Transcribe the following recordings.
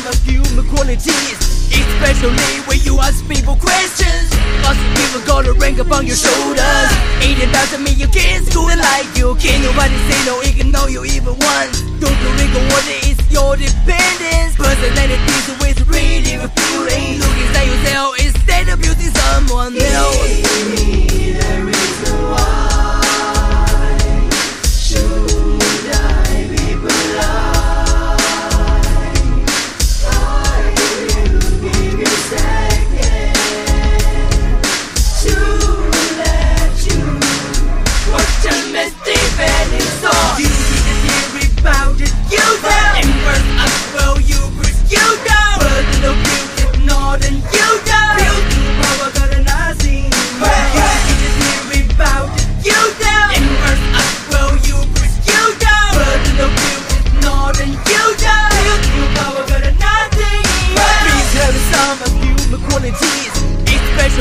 some human qualities Especially when you ask people questions. Most people got a rank upon your shoulders. It doesn't mean you can't school like you. Can't nobody say no, even know you even once. Don't you think it is? Your dependence. Personality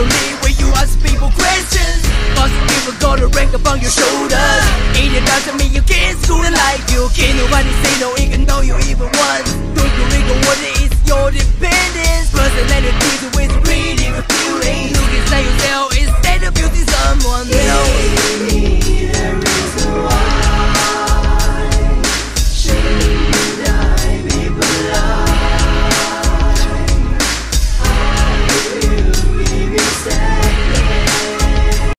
Especially when you ask people questions Most people got a rank upon your shoulders. It doesn't mean you can't school like you. Can't nobody say no even though you even want